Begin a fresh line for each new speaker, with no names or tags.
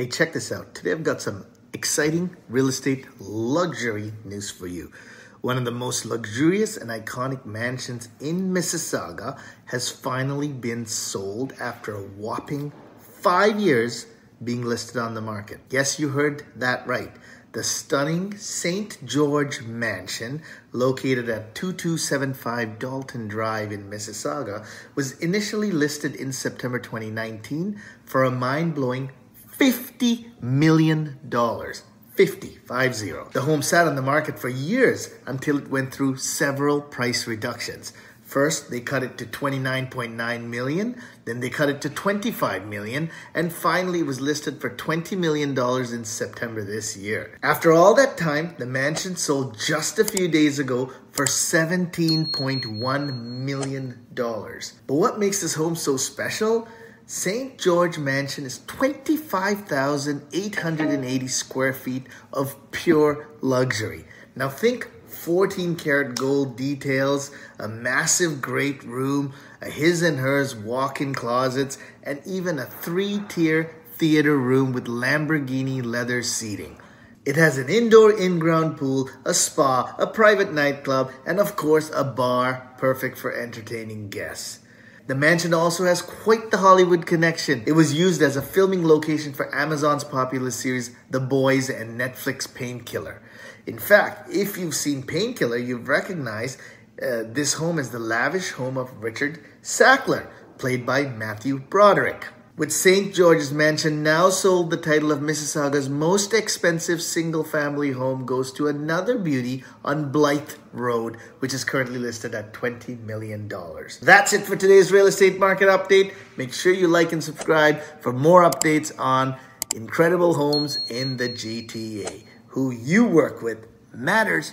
Hey, check this out. Today I've got some exciting real estate luxury news for you. One of the most luxurious and iconic mansions in Mississauga has finally been sold after a whopping five years being listed on the market. Yes, you heard that right. The stunning St. George Mansion, located at 2275 Doulton Drive in Mississauga, was initially listed in September 2019 for a mind blowing $50 million. 50, 50. The home sat on the market for years until it went through several price reductions. First, they cut it to 29.9 million, then they cut it to 25 million, and finally it was listed for 20 million dollars in September this year. After all that time, the mansion sold just a few days ago for 17.1 million dollars. But what makes this home so special? St. George Mansion is 25,880 square feet of pure luxury. Now think 14 karat gold details, a massive great room, a his and hers walk-in closets, and even a three-tier theater room with Lamborghini leather seating. It has an indoor in-ground pool, a spa, a private nightclub, and of course a bar perfect for entertaining guests. The mansion also has quite the Hollywood connection. It was used as a filming location for Amazon's popular series The Boys and Netflix Painkiller. In fact, if you've seen Painkiller, you've recognized uh, this home as the lavish home of Richard Sackler, played by Matthew Broderick with St. George's Mansion now sold, the title of Mississauga's most expensive single family home goes to another beauty on Blythe Road, which is currently listed at $20 million. That's it for today's real estate market update. Make sure you like and subscribe for more updates on incredible homes in the GTA. Who you work with matters.